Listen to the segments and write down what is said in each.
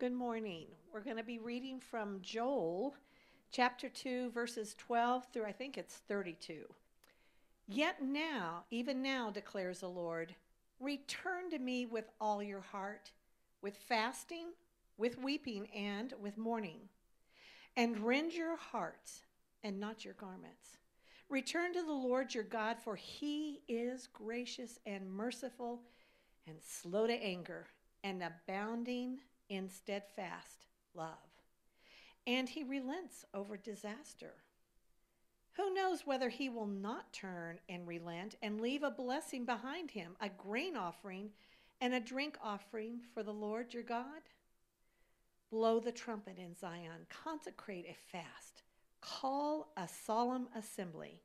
Good morning. We're going to be reading from Joel chapter 2, verses 12 through I think it's 32. Yet now, even now, declares the Lord, return to me with all your heart, with fasting, with weeping, and with mourning, and rend your hearts and not your garments. Return to the Lord your God, for he is gracious and merciful and slow to anger and abounding in steadfast love. And he relents over disaster. Who knows whether he will not turn and relent and leave a blessing behind him, a grain offering and a drink offering for the Lord your God? Blow the trumpet in Zion, consecrate a fast, call a solemn assembly.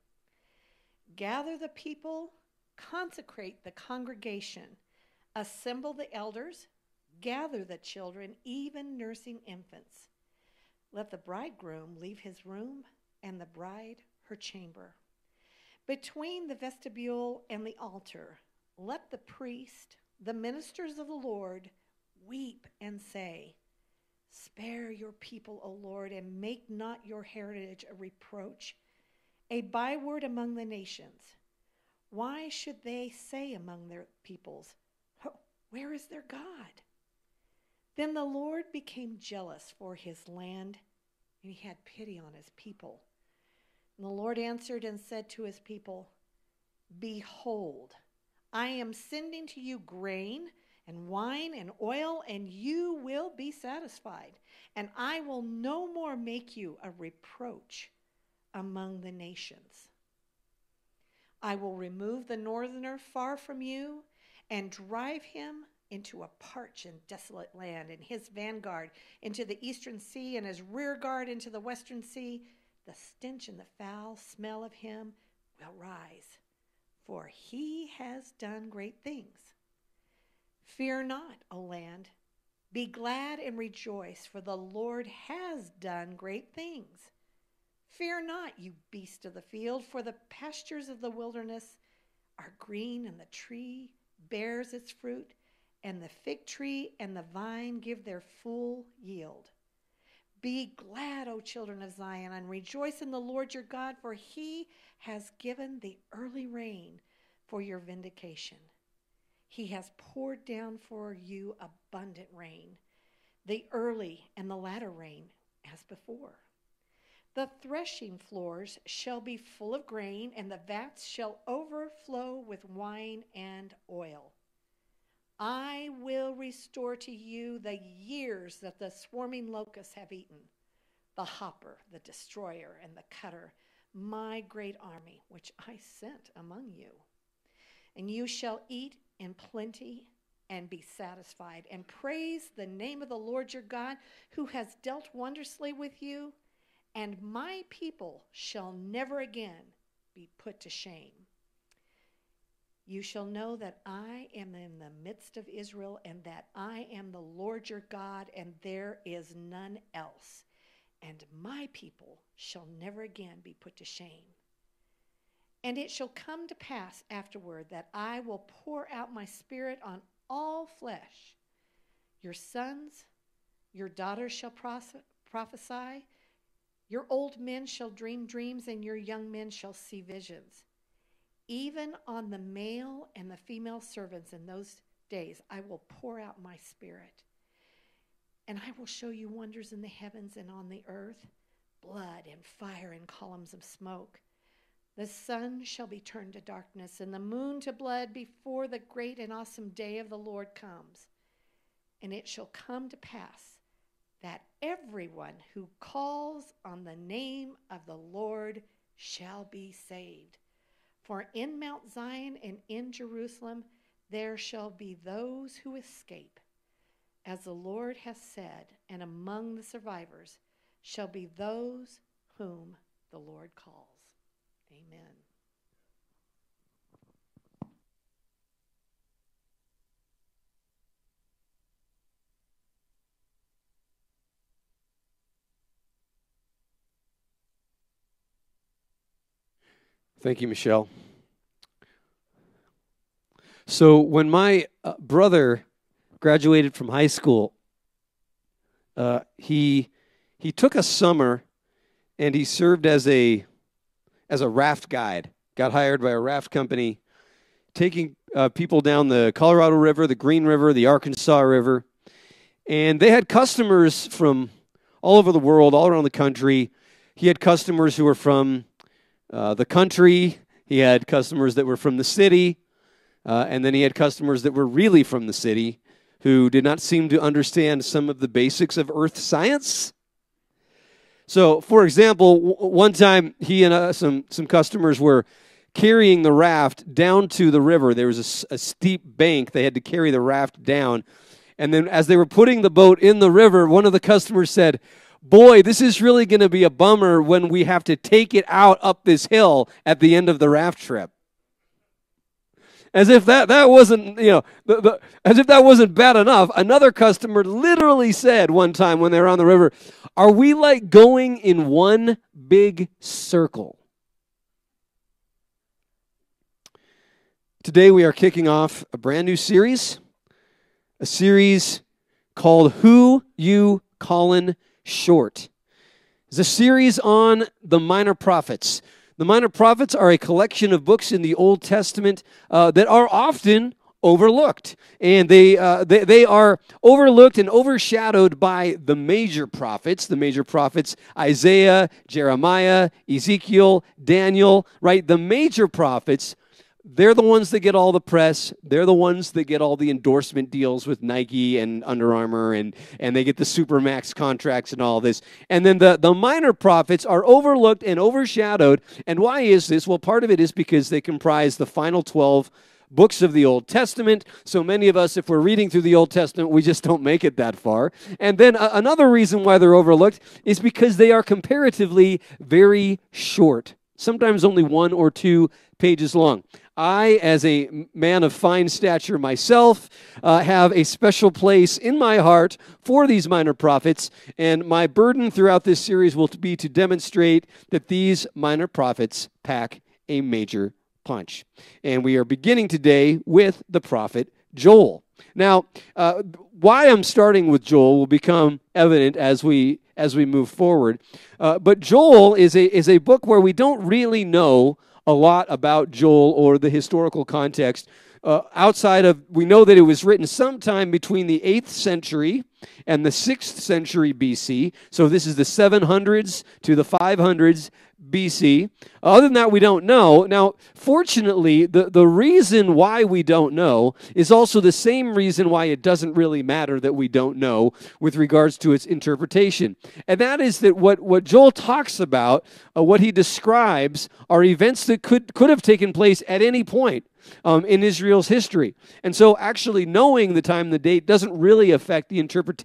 Gather the people, consecrate the congregation, assemble the elders, Gather the children, even nursing infants. Let the bridegroom leave his room and the bride her chamber. Between the vestibule and the altar, let the priest, the ministers of the Lord, weep and say, Spare your people, O Lord, and make not your heritage a reproach, a byword among the nations. Why should they say among their peoples, Where is their God? Then the Lord became jealous for his land, and he had pity on his people. And the Lord answered and said to his people, Behold, I am sending to you grain and wine and oil, and you will be satisfied. And I will no more make you a reproach among the nations. I will remove the northerner far from you and drive him into a parched and desolate land, and his vanguard into the eastern sea, and his rear guard into the western sea, the stench and the foul smell of him will rise, for he has done great things. Fear not, O land. Be glad and rejoice, for the Lord has done great things. Fear not, you beast of the field, for the pastures of the wilderness are green, and the tree bears its fruit and the fig tree and the vine give their full yield. Be glad, O children of Zion, and rejoice in the Lord your God, for he has given the early rain for your vindication. He has poured down for you abundant rain, the early and the latter rain, as before. The threshing floors shall be full of grain, and the vats shall overflow with wine and oil. I will restore to you the years that the swarming locusts have eaten, the hopper, the destroyer, and the cutter, my great army, which I sent among you. And you shall eat in plenty and be satisfied, and praise the name of the Lord your God, who has dealt wondrously with you, and my people shall never again be put to shame. You shall know that I am in the midst of Israel, and that I am the Lord your God, and there is none else. And my people shall never again be put to shame. And it shall come to pass afterward that I will pour out my spirit on all flesh. Your sons, your daughters shall prophesy, your old men shall dream dreams, and your young men shall see visions. Even on the male and the female servants in those days, I will pour out my spirit. And I will show you wonders in the heavens and on the earth blood and fire and columns of smoke. The sun shall be turned to darkness and the moon to blood before the great and awesome day of the Lord comes. And it shall come to pass that everyone who calls on the name of the Lord shall be saved. For in Mount Zion and in Jerusalem there shall be those who escape, as the Lord has said, and among the survivors shall be those whom the Lord calls. Amen. Thank you, Michelle. So, when my uh, brother graduated from high school, uh, he he took a summer and he served as a as a raft guide. Got hired by a raft company, taking uh, people down the Colorado River, the Green River, the Arkansas River, and they had customers from all over the world, all around the country. He had customers who were from uh, the country. He had customers that were from the city, uh, and then he had customers that were really from the city who did not seem to understand some of the basics of earth science. So, for example, w- one time he and uh, some some customers were carrying the raft down to the river. There was a, a, steep bank; they had to carry the raft down. And then, as they were putting the boat in the river, one of the customers said, "Boy, this is really going to be a bummer when we have to take it out up this hill at the end of the raft trip." As if that, that wasn't, you know, the, the, as if that wasn't bad enough. Another customer literally said one time when they were on the river, Are we like going in one big circle? Today we are kicking off a brand new series, a series called Who You Callin' Short. It's a series on the minor prophets. The Minor Prophets are a collection of books in the Old Testament uh, that are often overlooked. And they, uh, they, they are overlooked and overshadowed by the major prophets, the major prophets Isaiah, Jeremiah, Ezekiel, Daniel, right? The major prophets they're the ones that get all the press. They're the ones that get all the endorsement deals with Nike and Under Armour, and, and they get the Supermax contracts and all this. And then the, the minor prophets are overlooked and overshadowed. And why is this? Well, part of it is because they comprise the final 12 books of the Old Testament. So many of us, if we're reading through the Old Testament, we just don't make it that far. And then uh, another reason why they're overlooked is because they are comparatively very short, sometimes only one or two pages long. I, as a man of fine stature myself, uh, have a special place in my heart for these minor prophets, and my burden throughout this series will be to demonstrate that these minor prophets pack a major punch. And we are beginning today with the prophet Joel. Now, uh, why I'm starting with Joel will become evident as we as we move forward. Uh, but Joel is a is a book where we don't really know a lot about Joel or the historical context. Uh, outside of, we know that it was written sometime between the 8th century and the 6th century BC. So this is the 700s to the 500s BC. Other than that, we don't know. Now, fortunately, the, the reason why we don't know is also the same reason why it doesn't really matter that we don't know with regards to its interpretation. And that is that what, what Joel talks about, uh, what he describes, are events that could, could have taken place at any point um, in Israel's history. And so, actually, knowing the time and the date doesn't really affect the interpretation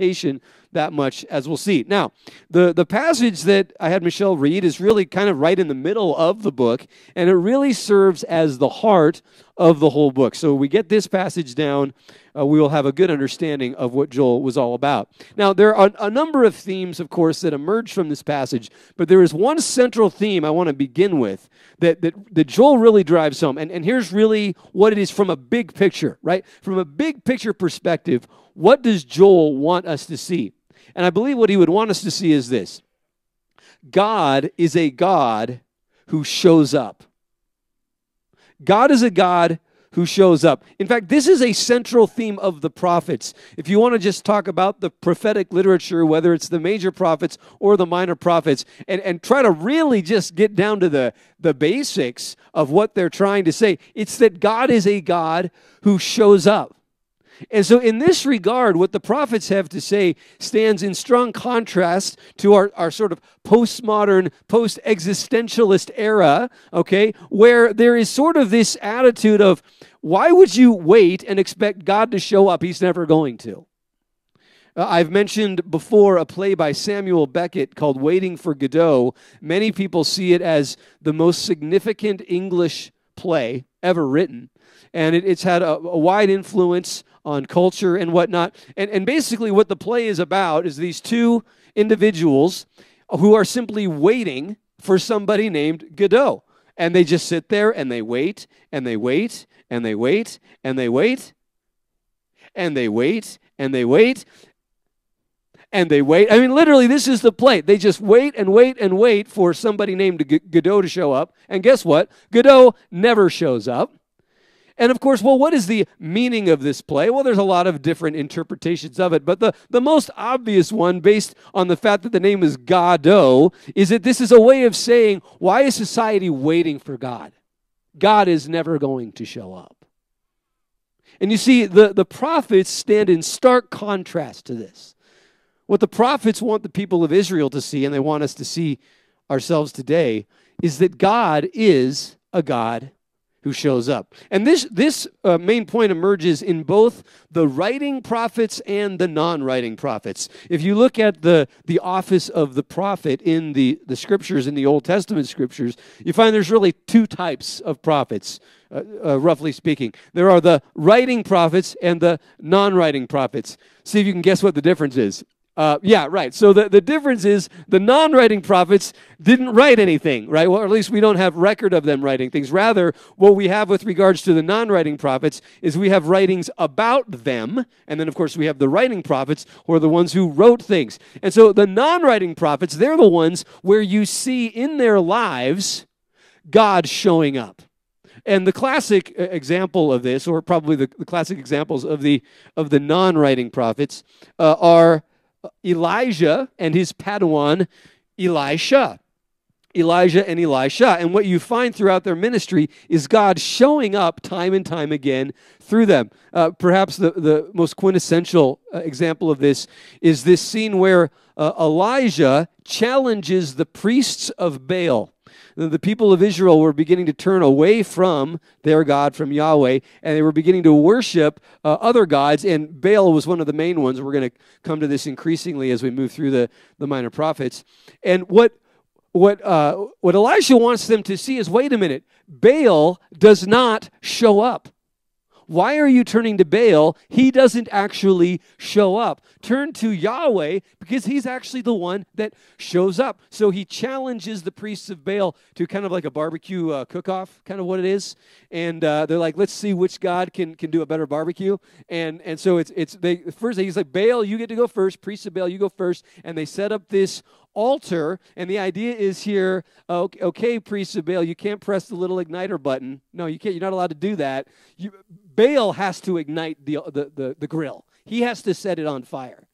that much, as we'll see. Now, the, the passage that I had Michelle read is really kind of right in the middle of the book, and it really serves as the heart of the whole book. So, we get this passage down uh, we will have a good understanding of what Joel was all about. Now, there are a number of themes, of course, that emerge from this passage, but there is one central theme I want to begin with that, that, that Joel really drives home. And, and here's really what it is from a big picture, right? From a big picture perspective, what does Joel want us to see? And I believe what he would want us to see is this God is a God who shows up. God is a God who shows up. In fact, this is a central theme of the prophets. If you want to just talk about the prophetic literature, whether it's the major prophets or the minor prophets, and, and try to really just get down to the, the basics of what they're trying to say, it's that God is a God who shows up. And so, in this regard, what the prophets have to say stands in strong contrast to our, our sort of postmodern, post existentialist era, okay, where there is sort of this attitude of, why would you wait and expect God to show up? He's never going to. Uh, I've mentioned before a play by Samuel Beckett called Waiting for Godot. Many people see it as the most significant English play ever written. And it, it's had a, a wide influence on culture and whatnot. And, and basically, what the play is about is these two individuals who are simply waiting for somebody named Godot. And they just sit there and they wait and they wait and they wait and they wait and they wait and they wait. and they wait. I mean, literally, this is the play. They just wait and wait and wait for somebody named Godot to show up. And guess what? Godot never shows up. And of course, well, what is the meaning of this play? Well, there's a lot of different interpretations of it, but the, the most obvious one, based on the fact that the name is Godot, is that this is a way of saying, why is society waiting for God? God is never going to show up. And you see, the, the prophets stand in stark contrast to this. What the prophets want the people of Israel to see, and they want us to see ourselves today, is that God is a God who shows up. And this, this uh, main point emerges in both the writing prophets and the non writing prophets. If you look at the, the office of the prophet in the, the scriptures, in the Old Testament scriptures, you find there's really two types of prophets. Uh, uh, roughly speaking, there are the writing prophets and the non writing prophets. See if you can guess what the difference is. Uh, yeah, right. So the, the difference is the non writing prophets didn't write anything, right? Well, at least we don't have record of them writing things. Rather, what we have with regards to the non writing prophets is we have writings about them. And then, of course, we have the writing prophets who are the ones who wrote things. And so the non writing prophets, they're the ones where you see in their lives God showing up. And the classic uh, example of this, or probably the, the classic examples of the of the non-writing prophets, uh, are Elijah and his Padawan, Elisha. Elijah and Elisha. And what you find throughout their ministry is God showing up time and time again through them. Uh, perhaps the, the most quintessential uh, example of this is this scene where uh, Elijah challenges the priests of Baal the people of Israel were beginning to turn away from their God, from Yahweh, and they were beginning to worship uh, other gods, and Baal was one of the main ones. We're going to come to this increasingly as we move through the, the minor prophets. And what what uh, what Elisha wants them to see is wait a minute, Baal does not show up. Why are you turning to Baal? He doesn't actually show up. Turn to Yahweh because he's actually the one that shows up. So he challenges the priests of Baal to kind of like a barbecue uh, cook off, kind of what it is. And uh, they're like, let's see which God can, can do a better barbecue. And, and so it's, it's they, first, he's like, Baal, you get to go first. Priests of Baal, you go first. And they set up this altar. And the idea is here, okay, okay, priests of Baal, you can't press the little igniter button. No, you can't. You're not allowed to do that. You, Baal has to ignite the, the, the, the grill. He has to set it on fire.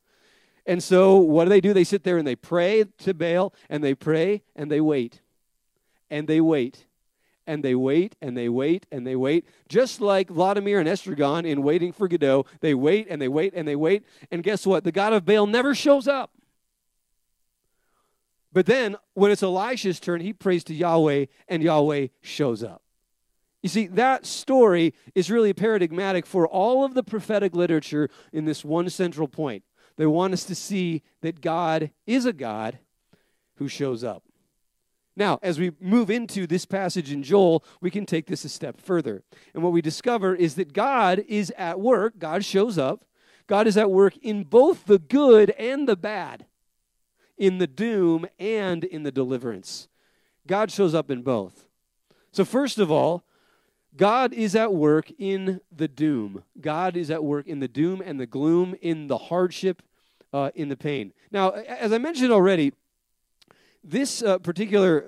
And so what do they do? They sit there and they pray to Baal and they pray and they wait. And they wait. And they wait and they wait and they wait. Just like Vladimir and Estragon in Waiting for Godot, they wait and they wait and they wait. And guess what? The God of Baal never shows up. But then when it's Elisha's turn, he prays to Yahweh and Yahweh shows up. You see, that story is really paradigmatic for all of the prophetic literature in this one central point. They want us to see that God is a God who shows up. Now, as we move into this passage in Joel, we can take this a step further. And what we discover is that God is at work, God shows up. God is at work in both the good and the bad in the doom and in the deliverance. God shows up in both. So, first of all, God is at work in the doom. God is at work in the doom and the gloom, in the hardship, uh, in the pain. Now, as I mentioned already, this uh, particular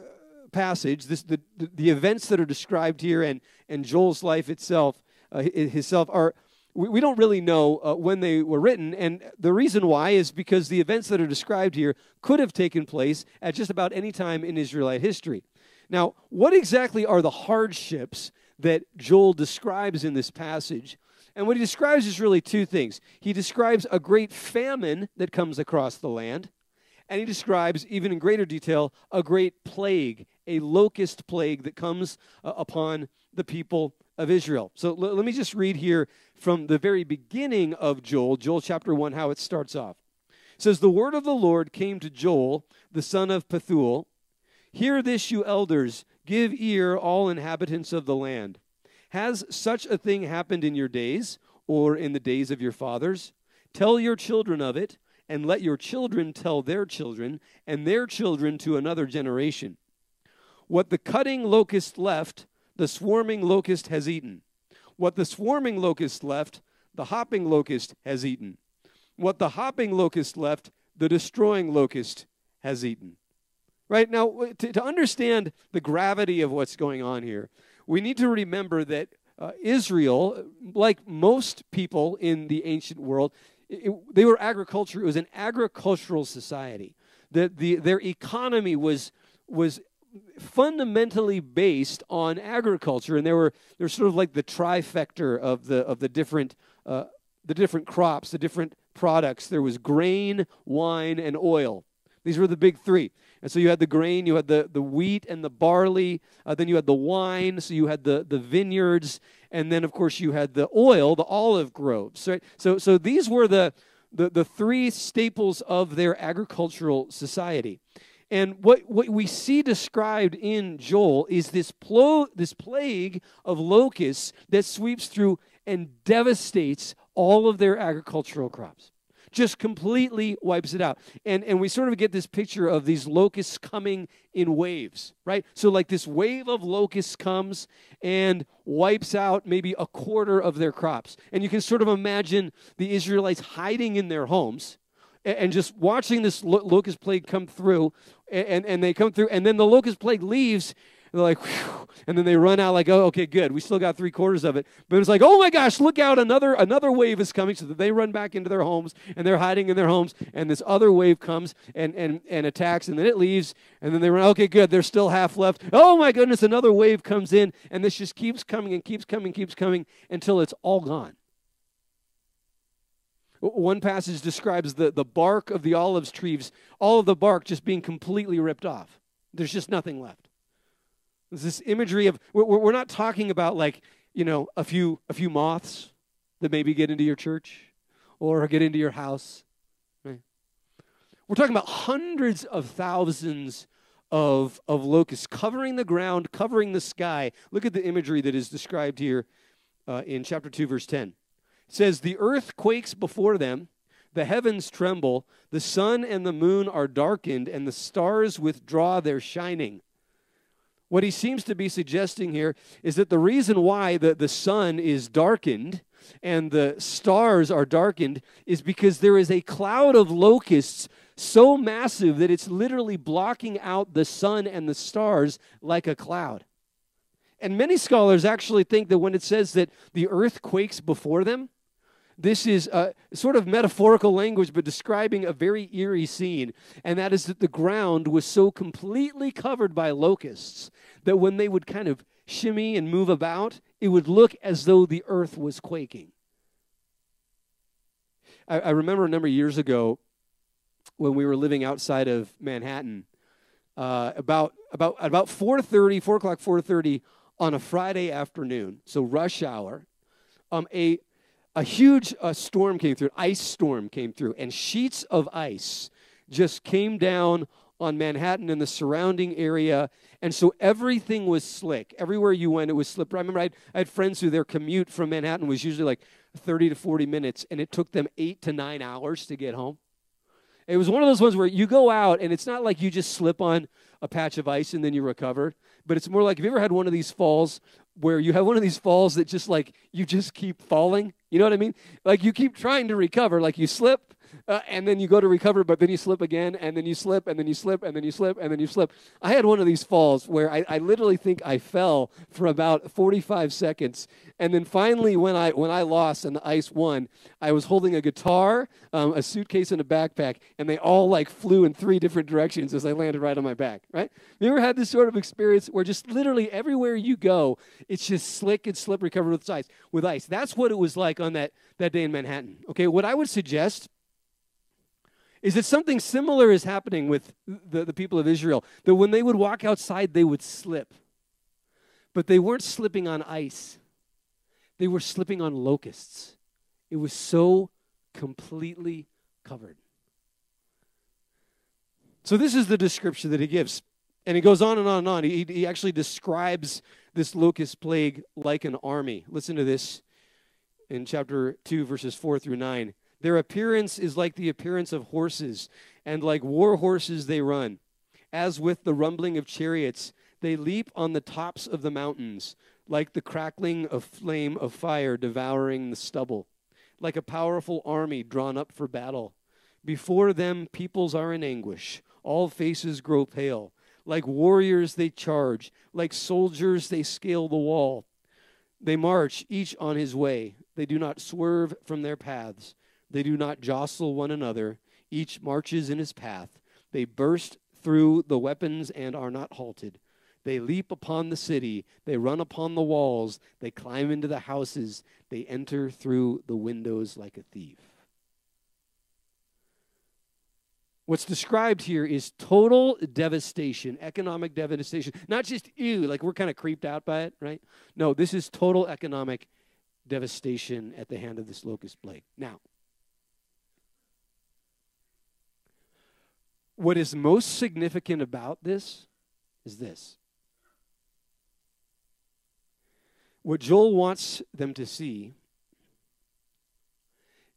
passage, this, the, the, events that are described here and, and Joel's life itself, uh, himself, are we, we don't really know uh, when they were written. And the reason why is because the events that are described here could have taken place at just about any time in Israelite history. Now, what exactly are the hardships that Joel describes in this passage? And what he describes is really two things. He describes a great famine that comes across the land, and he describes, even in greater detail, a great plague, a locust plague that comes uh, upon the people of Israel. So l- let me just read here from the very beginning of Joel, Joel chapter 1, how it starts off. It says, The word of the Lord came to Joel, the son of Pethuel. Hear this, you elders, give ear, all inhabitants of the land. Has such a thing happened in your days, or in the days of your fathers? Tell your children of it, and let your children tell their children, and their children to another generation. What the cutting locust left, the swarming locust has eaten. What the swarming locust left, the hopping locust has eaten. What the hopping locust left, the destroying locust has eaten. Right? Now, to, to understand the gravity of what's going on here, we need to remember that uh, Israel, like most people in the ancient world, it, they were agriculture. It was an agricultural society. That the, their economy was was fundamentally based on agriculture, and they were they're sort of like the trifecta of the of the different uh, the different crops, the different products. There was grain, wine, and oil. These were the big three. And so you had the grain, you had the, the wheat and the barley, uh, then you had the wine, so you had the, the vineyards, and then, of course, you had the oil, the olive groves. Right? So, so these were the, the, the three staples of their agricultural society. And what, what we see described in Joel is this, plo- this plague of locusts that sweeps through and devastates all of their agricultural crops just completely wipes it out. And, and we sort of get this picture of these locusts coming in waves, right? So, like this wave of locusts comes and wipes out maybe a quarter of their crops. And you can sort of imagine the Israelites hiding in their homes and just watching this locust plague come through and, and they come through and then the locust plague leaves they're like, Phew. and then they run out like, oh, okay, good. We still got three quarters of it. But it's like, oh my gosh, look out! Another another wave is coming. So that they run back into their homes and they're hiding in their homes. And this other wave comes and and and attacks, and then it leaves. And then they run. Okay, good. There's still half left. Oh my goodness! Another wave comes in, and this just keeps coming and keeps coming, keeps coming until it's all gone. One passage describes the, the bark of the olive trees, all of the bark just being completely ripped off. There's just nothing left. There's this imagery of, we're, we're not talking about like, you know, a few, a few moths that maybe get into your church or get into your house. Right? We're talking about hundreds of thousands of, of locusts covering the ground, covering the sky. Look at the imagery that is described here uh, in chapter 2, verse 10 says, "The earth quakes before them." The heavens tremble, the sun and the moon are darkened, and the stars withdraw their shining. What he seems to be suggesting here is that the reason why the, the sun is darkened and the stars are darkened is because there is a cloud of locusts so massive that it's literally blocking out the sun and the stars like a cloud. And many scholars actually think that when it says that the earth quakes before them, this is a sort of metaphorical language, but describing a very eerie scene. And that is that the ground was so completely covered by locusts that when they would kind of shimmy and move about, it would look as though the earth was quaking. I, I remember a number of years ago when we were living outside of Manhattan, uh, about about about 4:30, 4 o'clock, 4:30 on a Friday afternoon, so rush hour. Um, a a huge uh, storm came through, an ice storm came through, and sheets of ice just came down on Manhattan and the surrounding area. And so everything was slick. Everywhere you went, it was slippery. I remember I had, I had friends who their commute from Manhattan was usually like 30 to 40 minutes, and it took them eight to nine hours to get home. It was one of those ones where you go out, and it's not like you just slip on a patch of ice and then you recover, but it's more like have you ever had one of these falls where you have one of these falls that just like you just keep falling? You know what I mean? Like you keep trying to recover, like you slip uh, and then you go to recover, but then you slip again, and then you slip, and then you slip, and then you slip, and then you slip. I had one of these falls where I, I literally think I fell for about 45 seconds, and then finally, when I when I lost and the ice won, I was holding a guitar, um, a suitcase, and a backpack, and they all like flew in three different directions as I landed right on my back. Right? You ever had this sort of experience where just literally everywhere you go, it's just slick and slippery, covered with ice. With ice. That's what it was like on that that day in Manhattan. Okay, what I would suggest is that something similar is happening with the, the people of Israel. That when they would walk outside, they would slip. But they weren't slipping on ice, they were slipping on locusts. It was so completely covered. So, this is the description that he gives. And he goes on and on and on. He, he actually describes this locust plague like an army. Listen to this in chapter 2, verses 4 through 9. Their appearance is like the appearance of horses, and like war horses they run. As with the rumbling of chariots, they leap on the tops of the mountains, like the crackling of flame of fire devouring the stubble, like a powerful army drawn up for battle. Before them, peoples are in anguish. All faces grow pale. Like warriors, they charge. Like soldiers, they scale the wall. They march, each on his way. They do not swerve from their paths. They do not jostle one another. Each marches in his path. They burst through the weapons and are not halted. They leap upon the city. They run upon the walls. They climb into the houses. They enter through the windows like a thief. What's described here is total devastation, economic devastation. Not just ew, like we're kind of creeped out by it, right? No, this is total economic devastation at the hand of this locust plague. Now, what is most significant about this is this. What Joel wants them to see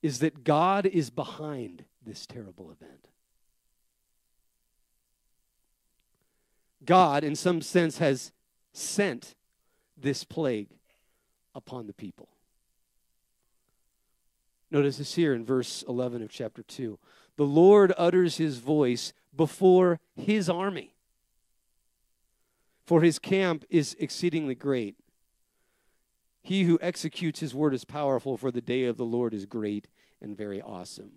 is that God is behind this terrible event. God, in some sense, has sent this plague upon the people. Notice this here in verse 11 of chapter 2. The Lord utters his voice before his army, for his camp is exceedingly great. He who executes his word is powerful, for the day of the Lord is great and very awesome.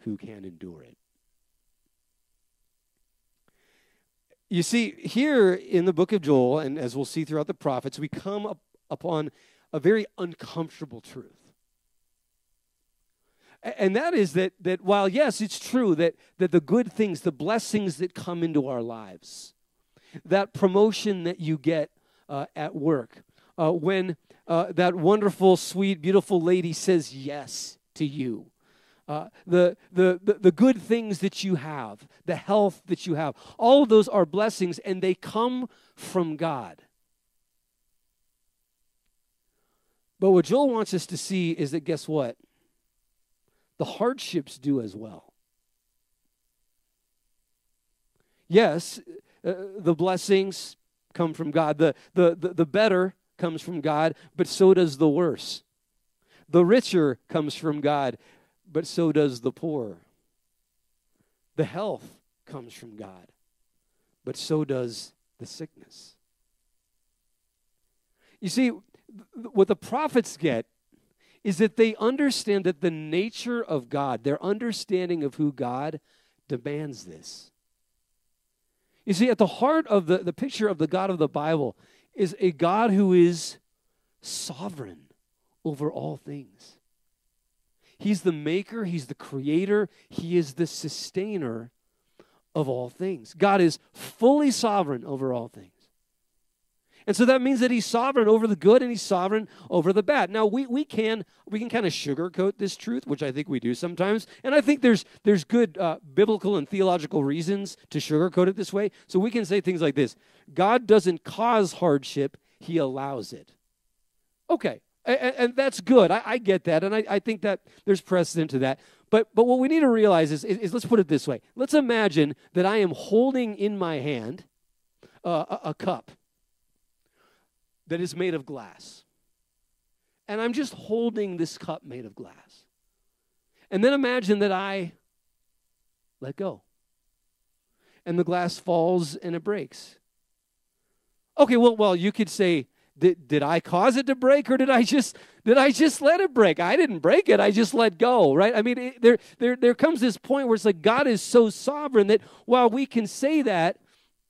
Who can endure it? You see, here in the book of Joel, and as we'll see throughout the prophets, we come up upon a very uncomfortable truth. And that is that, that while, yes, it's true that, that the good things, the blessings that come into our lives, that promotion that you get uh, at work, uh, when uh, that wonderful, sweet, beautiful lady says yes to you, uh, the, the, the, the good things that you have, the health that you have, all of those are blessings and they come from God. But what Joel wants us to see is that guess what? The hardships do as well. Yes, uh, the blessings come from God, the, the, the, the better comes from God, but so does the worse. The richer comes from God, but so does the poor. The health comes from God, but so does the sickness. You see, what the prophets get is that they understand that the nature of God, their understanding of who God demands this. You see, at the heart of the, the picture of the God of the Bible is a God who is sovereign over all things. He's the maker, He's the creator, He is the sustainer of all things. God is fully sovereign over all things. And so that means that he's sovereign over the good and he's sovereign over the bad. Now we, we can we can kind of sugarcoat this truth, which I think we do sometimes. And I think there's there's good uh, biblical and theological reasons to sugarcoat it this way. So we can say things like this: God doesn't cause hardship; He allows it. Okay, and, and that's good. I, I, get that, and I, I, think that there's precedent to that. But but what we need to realize is, is, is let's put it this way: Let's imagine that I am holding in my hand uh, a, a cup that is made of glass. And I'm just holding this cup made of glass. And then imagine that I let go. And the glass falls and it breaks. Okay, well, well, you could say, did, did I cause it to break or did I just did I just let it break? I didn't break it. I just let go, right? I mean, it, there, there, there comes this point where it's like God is so sovereign that while we can say that,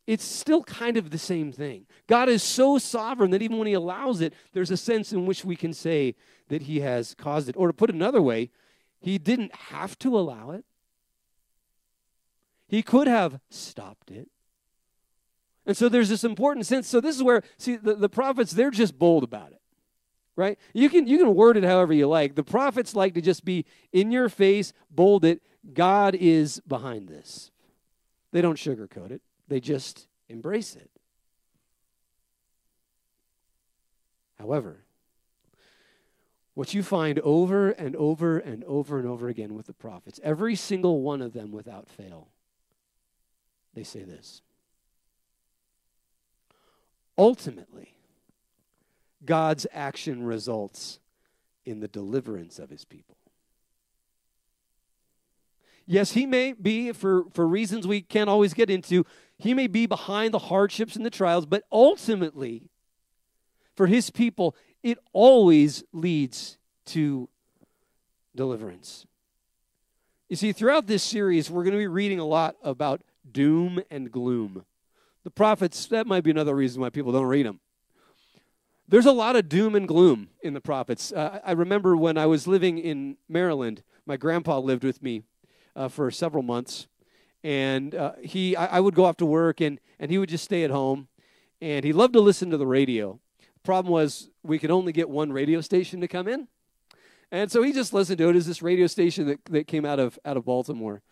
it's still kind of the same thing. God is so sovereign that even when He allows it, there's a sense in which we can say that He has caused it. Or to put it another way, He didn't have to allow it, He could have stopped it. And so there's this important sense. So this is where, see, the, the prophets, they're just bold about it. Right? You can you can word it however you like. The prophets like to just be in your face, bold it. God is behind this. They don't sugarcoat it. They just embrace it. However, what you find over and over and over and over again with the prophets, every single one of them without fail, they say this. Ultimately, God's action results in the deliverance of his people. Yes, he may be, for, for reasons we can't always get into, he may be behind the hardships and the trials, but ultimately, for his people, it always leads to deliverance. You see, throughout this series, we're going to be reading a lot about doom and gloom. The prophets, that might be another reason why people don't read them. There's a lot of doom and gloom in the prophets. Uh, I remember when I was living in Maryland, my grandpa lived with me uh, for several months. And uh, he, I, I, would go off to work, and, and he would just stay at home. And he loved to listen to the radio. Problem was, we could only get one radio station to come in. And so he just listened to it as this radio station that, that came out of, out of Baltimore.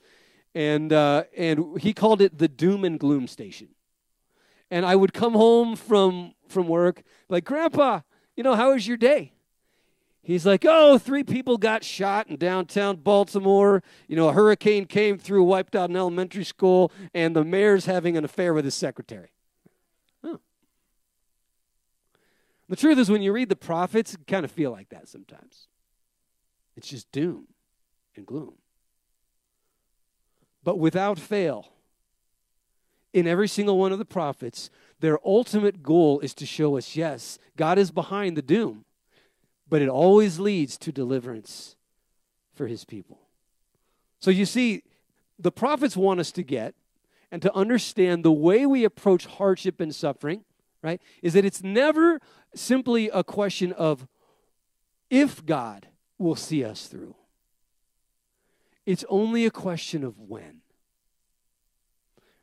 And, uh, and he called it the doom and gloom station and I would come home from from work like, "Grandpa, you know, how was your day?" He's like, oh, three people got shot in downtown Baltimore. You know, a hurricane came through, wiped out an elementary school, and the mayor's having an affair with his secretary." Huh. The truth is, when you read the prophets, you kind of feel like that sometimes. It's just doom and gloom. But without fail, in every single one of the prophets, their ultimate goal is to show us yes, God is behind the doom, but it always leads to deliverance for his people. So you see, the prophets want us to get and to understand the way we approach hardship and suffering, right, is that it's never simply a question of if God will see us through. It's only a question of when.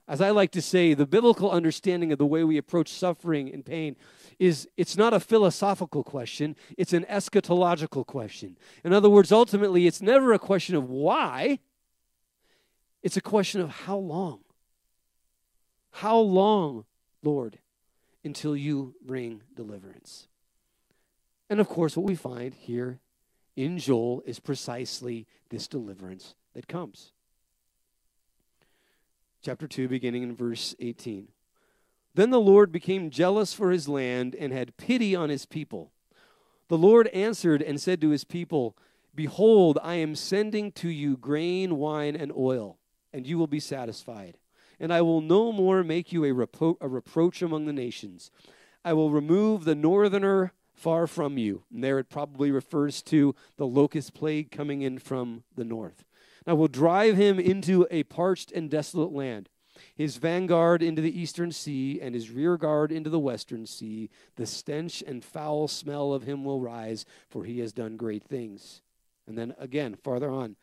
As I like to say, the biblical understanding of the way we approach suffering and pain is it's not a philosophical question, it's an eschatological question. In other words, ultimately, it's never a question of why, it's a question of how long. How long, Lord, until you bring deliverance? And of course, what we find here in Joel is precisely this deliverance that comes chapter 2, beginning in verse 18. Then the Lord became jealous for his land and had pity on his people. The Lord answered and said to his people, Behold, I am sending to you grain, wine, and oil, and you will be satisfied. And I will no more make you a, repro- a reproach among the nations. I will remove the northerner far from you. And there it probably refers to the locust plague coming in from the north. I will drive him into a parched and desolate land, his vanguard into the eastern sea, and his rear guard into the western sea. The stench and foul smell of him will rise, for he has done great things. And then again, farther on,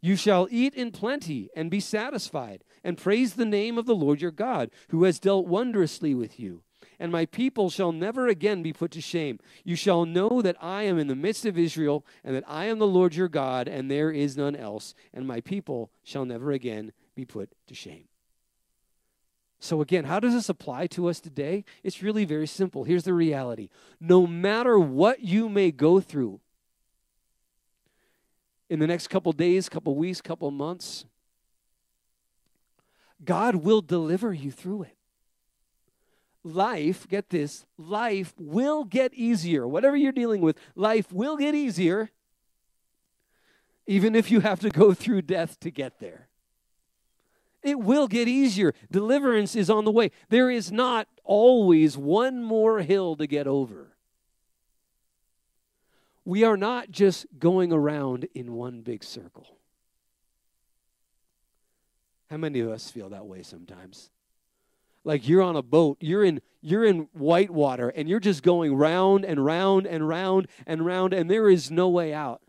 you shall eat in plenty and be satisfied, and praise the name of the Lord your God, who has dealt wondrously with you and my people shall never again be put to shame. You shall know that I am in the midst of Israel, and that I am the Lord your God, and there is none else, and my people shall never again be put to shame. So, again, how does this apply to us today? It's really very simple. Here's the reality no matter what you may go through in the next couple days, couple weeks, couple months, God will deliver you through it life, get this, life will get easier. Whatever you're dealing with, life will get easier, even if you have to go through death to get there. It will get easier. Deliverance is on the way. There is not always one more hill to get over. We are not just going around in one big circle. How many of us feel that way sometimes? Like you're on a boat. You're in you're in white water and you're just going round and round and round and round and there is no way out.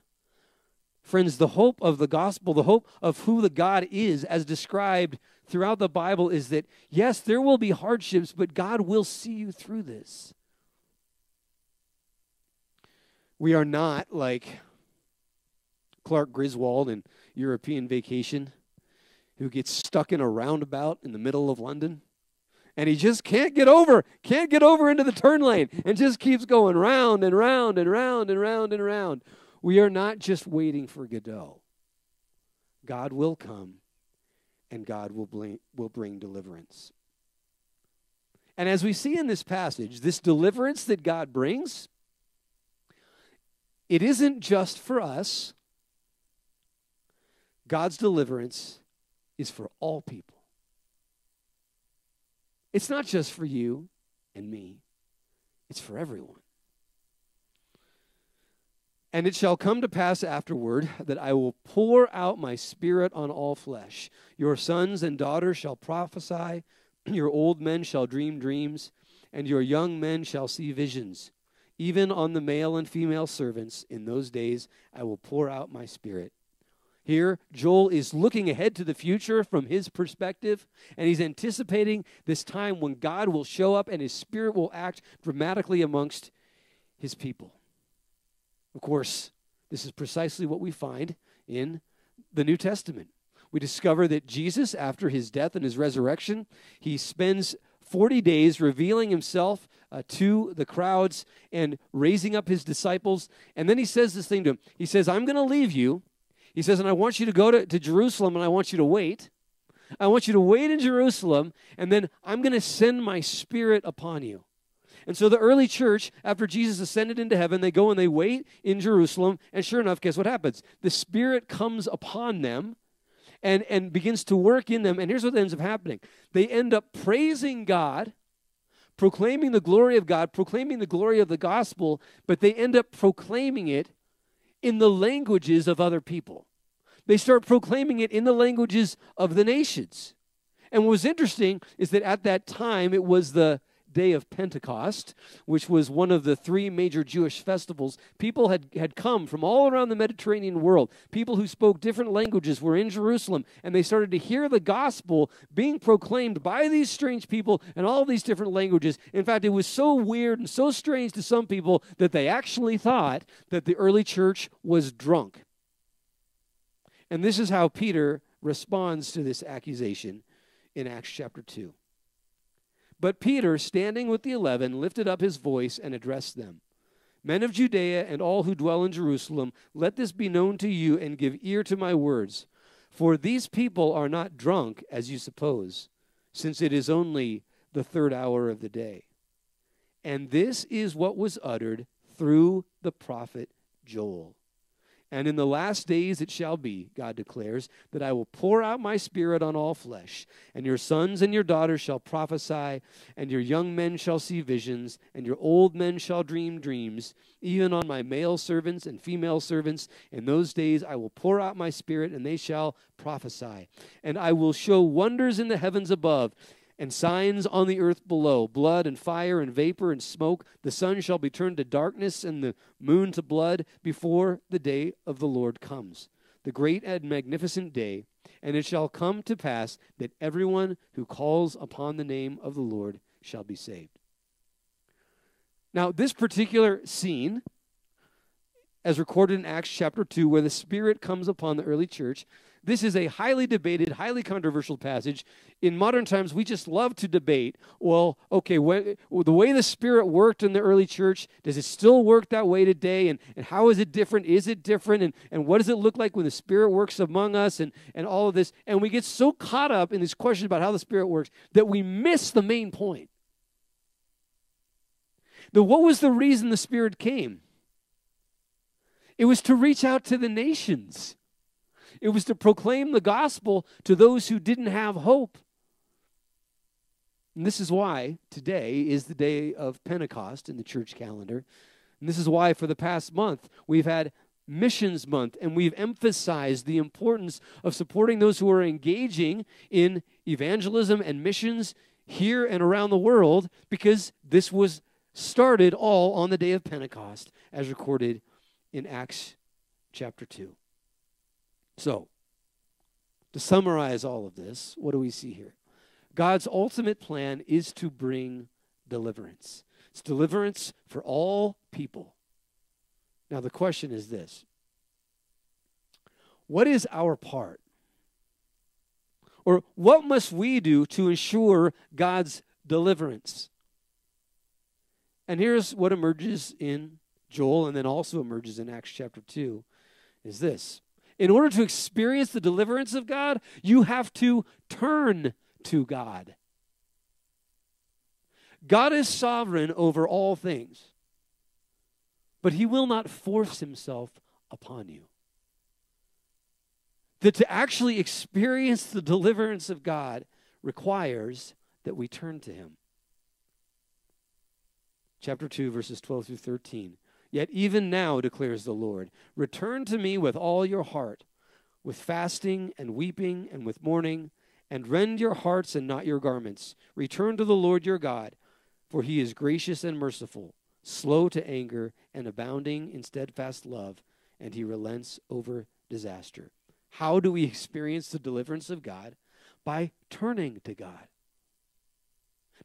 Friends, the hope of the gospel, the hope of who the God is as described throughout the Bible is that yes, there will be hardships, but God will see you through this. We are not like Clark Griswold in European Vacation, who gets stuck in a roundabout in the middle of London and he just can't get over, can't get over into the turn lane, and just keeps going round and round and round and round and round. We are not just waiting for Godot. God will come, and God will bring, will bring deliverance. And as we see in this passage, this deliverance that God brings, it isn't just for us. God's deliverance is for all people. It's not just for you and me, it's for everyone. And it shall come to pass afterward that I will pour out my spirit on all flesh. Your sons and daughters shall prophesy, your old men shall dream dreams, and your young men shall see visions. Even on the male and female servants in those days I will pour out my spirit. Here, Joel is looking ahead to the future from his perspective, and he's anticipating this time when God will show up and his spirit will act dramatically amongst his people. Of course, this is precisely what we find in the New Testament. We discover that Jesus, after his death and his resurrection, he spends 40 days revealing himself uh, to the crowds and raising up his disciples. And then he says this thing to him. He says, I'm going to leave you. He says, and I want you to go to, to Jerusalem and I want you to wait. I want you to wait in Jerusalem, and then I'm going to send my spirit upon you. And so the early church, after Jesus ascended into heaven, they go and they wait in Jerusalem. And sure enough, guess what happens? The Spirit comes upon them and, and begins to work in them. And here's what ends up happening they end up praising God, proclaiming the glory of God, proclaiming the glory of the gospel, but they end up proclaiming it in the languages of other people. They start proclaiming it in the languages of the nations. And what was interesting is that at that time, it was the day of Pentecost, which was one of the three major Jewish festivals, people had, had come from all around the Mediterranean world. People who spoke different languages were in Jerusalem, and they started to hear the gospel being proclaimed by these strange people in all these different languages. In fact, it was so weird and so strange to some people that they actually thought that the early church was drunk. And this is how Peter responds to this accusation in Acts chapter 2. But Peter, standing with the eleven, lifted up his voice and addressed them Men of Judea and all who dwell in Jerusalem, let this be known to you and give ear to my words. For these people are not drunk, as you suppose, since it is only the third hour of the day. And this is what was uttered through the prophet Joel. And in the last days it shall be, God declares, that I will pour out my spirit on all flesh, and your sons and your daughters shall prophesy, and your young men shall see visions, and your old men shall dream dreams, even on my male servants and female servants. In those days I will pour out my spirit, and they shall prophesy. And I will show wonders in the heavens above and signs on the earth below blood and fire and vapor and smoke. The sun shall be turned to darkness and the moon to blood before the day of the Lord comes, the great and magnificent day. And it shall come to pass that everyone who calls upon the name of the Lord shall be saved. Now, this particular scene, as recorded in Acts chapter 2, where the Spirit comes upon the early church, this is a highly debated, highly controversial passage. In modern times, we just love to debate. Well, okay, when, the way the Spirit worked in the early church, does it still work that way today? And, and how is it different? Is it different? And, and what does it look like when the Spirit works among us? And, and all of this. And we get so caught up in these questions about how the Spirit works that we miss the main point. The, what was the reason the Spirit came? It was to reach out to the nations. It was to proclaim the gospel to those who didn't have hope. And this is why today is the day of Pentecost in the church calendar. And this is why for the past month we've had Missions Month and we've emphasized the importance of supporting those who are engaging in evangelism and missions here and around the world because this was started all on the day of Pentecost as recorded in Acts chapter 2. So, to summarize all of this, what do we see here? God's ultimate plan is to bring deliverance. It's deliverance for all people. Now, the question is this What is our part? Or what must we do to ensure God's deliverance? And here's what emerges in Joel and then also emerges in Acts chapter 2 is this in order to experience the deliverance of God, you have to turn to God. God is sovereign over all things, but he will not force himself upon you. that to actually experience the deliverance of God requires that we turn to Him. Chapter 2, verses 12 through 13. Yet even now, declares the Lord, return to me with all your heart, with fasting and weeping and with mourning, and rend your hearts and not your garments. Return to the Lord your God, for he is gracious and merciful, slow to anger, and abounding in steadfast love, and he relents over disaster. How do we experience the deliverance of God? By turning to God.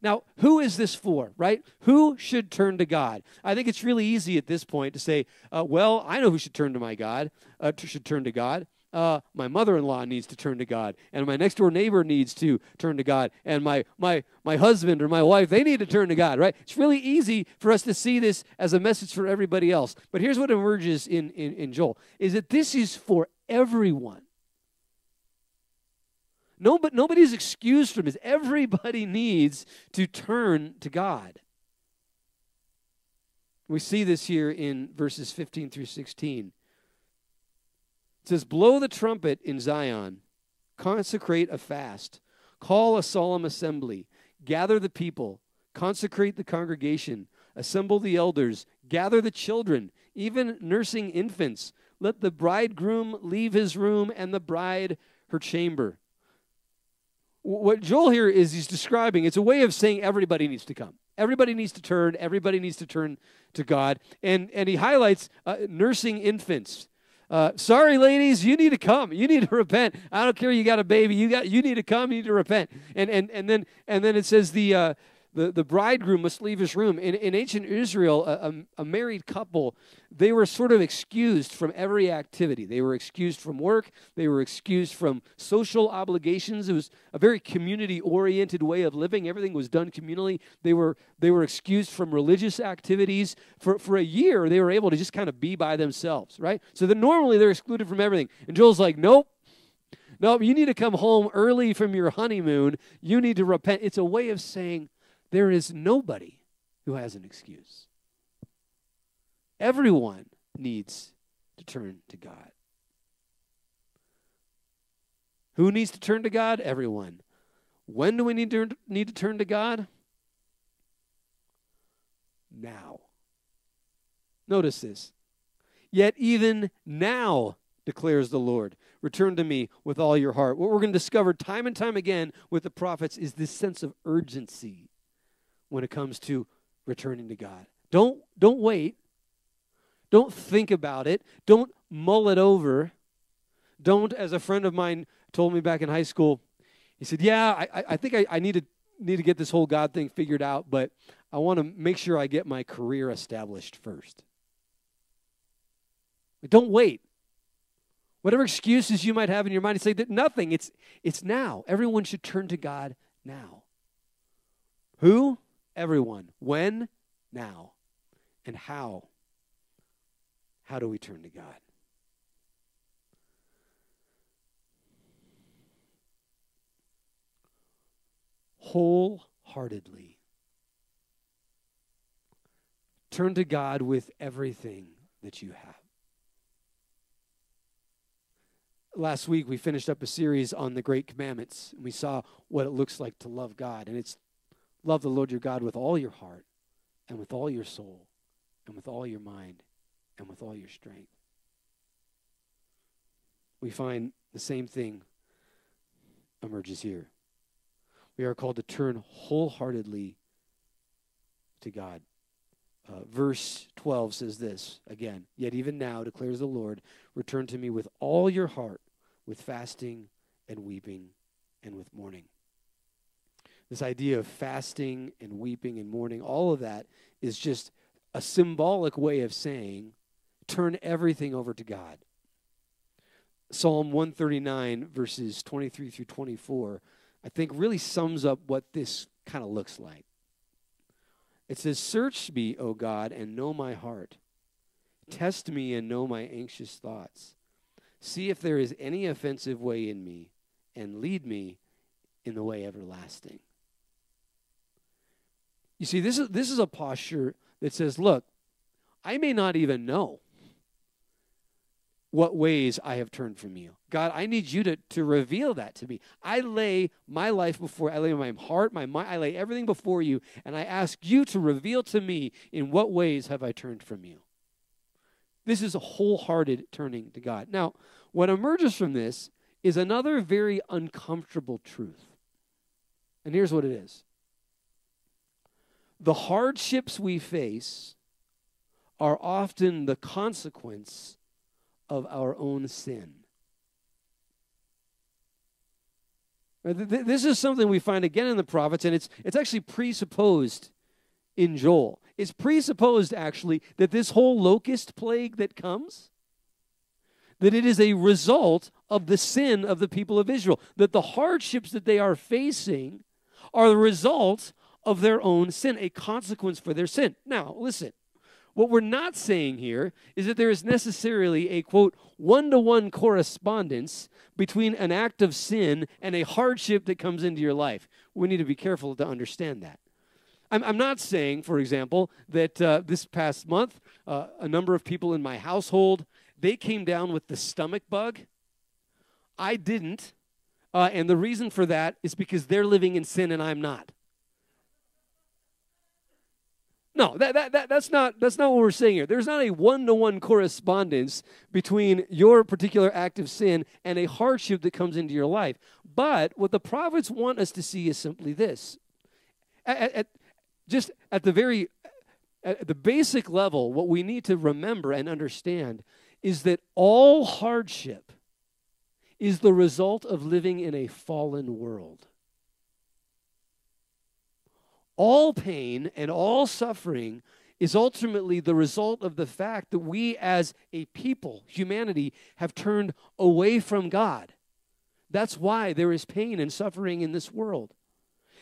Now, who is this for, right? Who should turn to God? I think it's really easy at this point to say, uh, well, I know who should turn to my God, uh, should turn to God. Uh, my mother-in-law needs to turn to God, and my next-door neighbor needs to turn to God, and my my my husband or my wife they need to turn to God. Right? It's really easy for us to see this as a message for everybody else. But here's what emerges in in, in Joel: is that this is for everyone. No, but nobody's excused from this. Everybody needs to turn to God. We see this here in verses 15 through 16. It says, Blow the trumpet in Zion, consecrate a fast, call a solemn assembly, gather the people, consecrate the congregation, assemble the elders, gather the children, even nursing infants. Let the bridegroom leave his room and the bride her chamber what Joel here is he's describing, it's a way of saying everybody needs to come. Everybody needs to turn. Everybody needs to turn to God. And, and he highlights uh, nursing infants. Uh, sorry, ladies, you need to come. You need to repent. I don't care. You got a baby. You got. You need to come. You need to repent. And and and then and then it says the uh, the, the bridegroom must leave his room. In, in ancient Israel, a, a, a, married couple, they were sort of excused from every activity. They were excused from work, they were excused from social obligations. It was a very community oriented way of living. Everything was done communally. They were, they were excused from religious activities. For, for a year, they were able to just kind of be by themselves, right? So that normally they're excluded from everything. And Joel's like, nope. Nope, you need to come home early from your honeymoon. You need to repent. It's a way of saying, there is nobody who has an excuse. Everyone needs to turn to God. Who needs to turn to God? Everyone. When do we need to, need to turn to God? Now. Notice this. Yet even now, declares the Lord, return to me with all your heart. What we're going to discover time and time again with the prophets is this sense of urgency when it comes to returning to God. Don't don't wait. Don't think about it. Don't mull it over. Don't, as a friend of mine told me back in high school, he said, "Yeah, I, I think I, I need to need to get this whole God thing figured out, but I want to make sure I get my career established first. But don't wait. Whatever excuses you might have in your mind, say that nothing. It's it's now. Everyone should turn to God now. Who? Everyone. When? Now. And how? How do we turn to God? Wholeheartedly. Turn to God with everything that you have. Last week, we finished up a series on the Great Commandments. And we saw what it looks like to love God. And it's Love the Lord your God with all your heart, and with all your soul, and with all your mind, and with all your strength. We find the same thing emerges here. We are called to turn wholeheartedly to God. Uh, verse 12 says this again, yet even now declares the Lord, return to me with all your heart, with fasting and weeping and with mourning. This idea of fasting and weeping and mourning, all of that is just a symbolic way of saying turn everything over to God. Psalm 139, verses 23 through 24, I think really sums up what this kind of looks like. It says, Search me, O God, and know my heart. Test me and know my anxious thoughts. See if there is any offensive way in me, and lead me in the way everlasting. You see, this is, this is a posture that says, look, I may not even know. what ways I have turned from you. God, I need you to, to reveal that to me. I lay my life before, I lay my heart, my mind, I lay everything before you, and I ask you to reveal to me in what ways have I turned from you. This is a wholehearted turning to God. Now, what emerges from this is another very uncomfortable truth. And here's what it is the hardships we face are often the consequence of our own sin. This is something we find again in the prophets, and it's, it's actually presupposed in Joel. It's presupposed, actually, that this whole locust plague that comes, that it is a result of the sin of the people of Israel, that the hardships that they are facing are the result of their own sin, a consequence for their sin. Now, listen, what we're not saying here is that there is necessarily a quote, one to one correspondence between an act of sin and a hardship that comes into your life. We need to be careful to understand that. I'm, I'm not saying, for example, that uh, this past month, uh, a number of people in my household, they came down with the stomach bug. I didn't. Uh, and the reason for that is because they're living in sin and I'm not. No, that, that, that, that's, not, that's not what we're saying here. There's not a one to one correspondence between your particular act of sin and a hardship that comes into your life. But what the prophets want us to see is simply this. At, at, just at the very at the basic level, what we need to remember and understand is that all hardship is the result of living in a fallen world all pain and all suffering is ultimately the result of the fact that we as a people, humanity, have turned away from God. That's why there is pain and suffering in this world.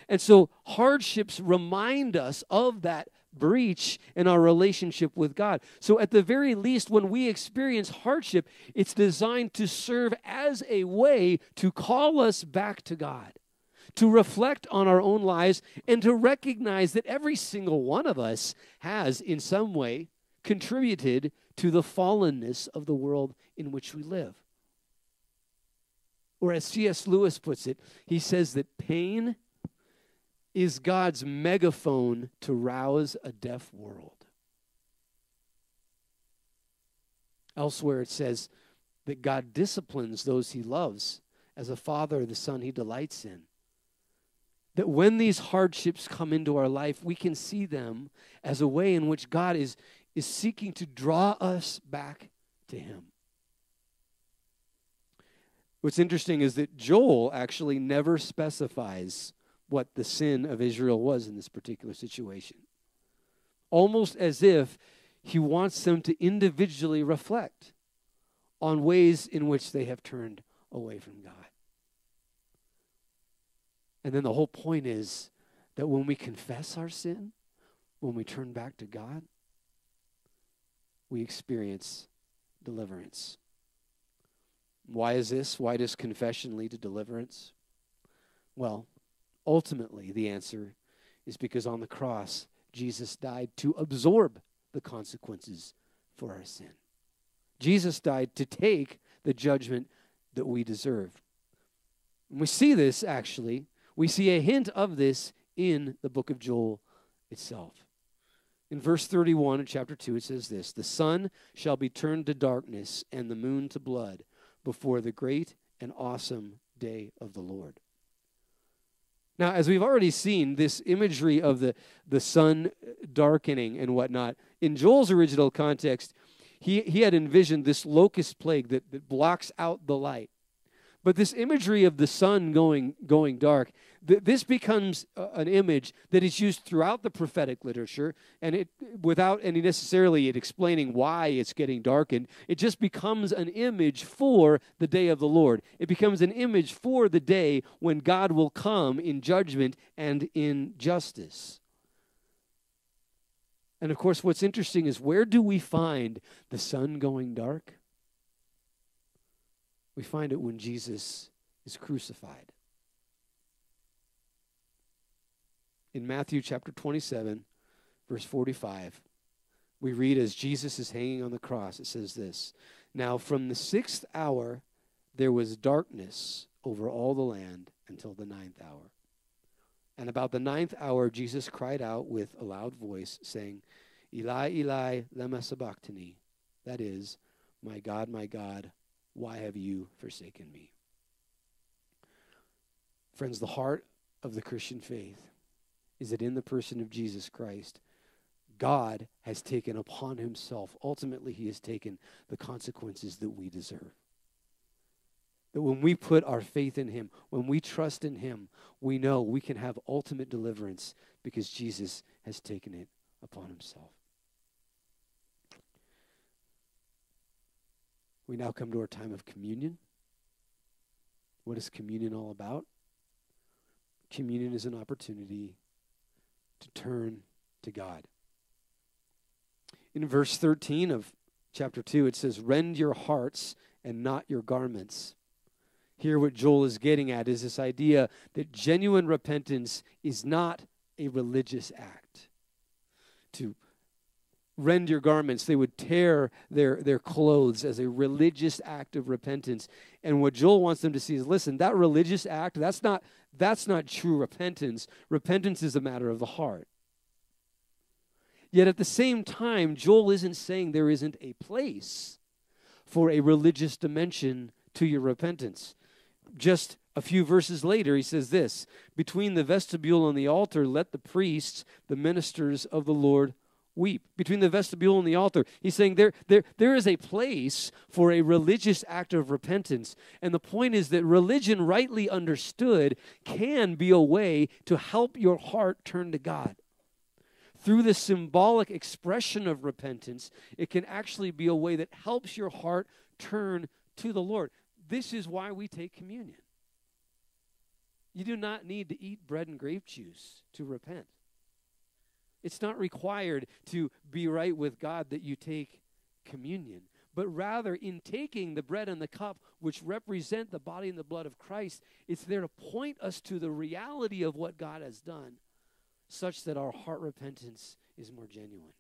And so hardships remind us of that breach in our relationship with God. So, at the very least, when we experience hardship, it's designed to serve as a way to call us back to God to reflect on our own lives and to recognize that every single one of us has, in some way, contributed to the fallenness of the world in which we live. Or, as C.S. Lewis puts it, he says that pain is God's megaphone to rouse a deaf world. Elsewhere, it says that God disciplines those he loves as a father the son he delights in that when these hardships come into our life, we can see them as a way in which God is, is seeking to draw us back to Him. What's interesting is that Joel actually never specifies what the sin of Israel was in this particular situation. Almost as if he wants them to individually reflect on ways in which they have turned away from God. And then the whole point is that when we confess our sin, when we turn back to God, we experience deliverance. Why is this? Why does confession lead to deliverance? Well, ultimately, the answer is because on the cross, Jesus died to absorb the consequences for our sin. Jesus died to take the judgment that we deserve. And we see this actually we see a hint of this in the book of Joel itself. In verse 31 of chapter 2, it says this The sun shall be turned to darkness and the moon to blood before the great and awesome day of the Lord. Now, as we've already seen, this imagery of the, the sun uh, darkening and whatnot, in Joel's original context, he, he had envisioned this locust plague that, that blocks out the light. But this imagery of the sun going, going dark, th- this becomes an image that is used throughout the prophetic literature, and it, without any necessarily it explaining why it's getting darkened, it just becomes an image for the day of the Lord. It becomes an image for the day when God will come in judgment and in justice. And of course, what's interesting is where do we find the sun going dark? We find it when Jesus is crucified. In Matthew chapter 27, verse 45, we read as Jesus is hanging on the cross, it says this Now, from the sixth hour, there was darkness over all the land until the ninth hour. And about the ninth hour, Jesus cried out with a loud voice, saying, Eli, Eli, lema sabachthani. That is, My God, my God, why have you forsaken me? Friends, the heart of the Christian faith is that in the person of Jesus Christ, God has taken upon himself, ultimately, he has taken the consequences that we deserve. That when we put our faith in him, when we trust in him, we know we can have ultimate deliverance because Jesus has taken it upon himself. We now come to our time of communion. What is communion all about? Communion is an opportunity to turn to God. In verse 13 of chapter 2, it says, Rend your hearts and not your garments. Here, what Joel is getting at is this idea that genuine repentance is not a religious act. To rend your garments, they would tear their, their clothes as a religious act of repentance. And what Joel wants them to see is listen, that religious act, that's not, that's not true repentance. Repentance is a matter of the heart. Yet at the same time, Joel isn't saying there isn't a place for a religious dimension to your repentance. Just a few verses later, he says this Between the vestibule and the altar, let the priests, the ministers of the Lord, weep. Between the vestibule and the altar, he's saying there, there, there is a place for a religious act of repentance. And the point is that religion, rightly understood, can be a way to help your heart turn to God through the symbolic expression of repentance, it can actually be a way that helps your heart turn to the Lord. This is why we take communion. You do not need to eat bread and grape juice to repent. It's not required to be right with God that you take communion, but rather in taking the bread and the cup, which represent the body and the blood of Christ, it's there to point us to the reality of what God has done such that our heart repentance is more genuine.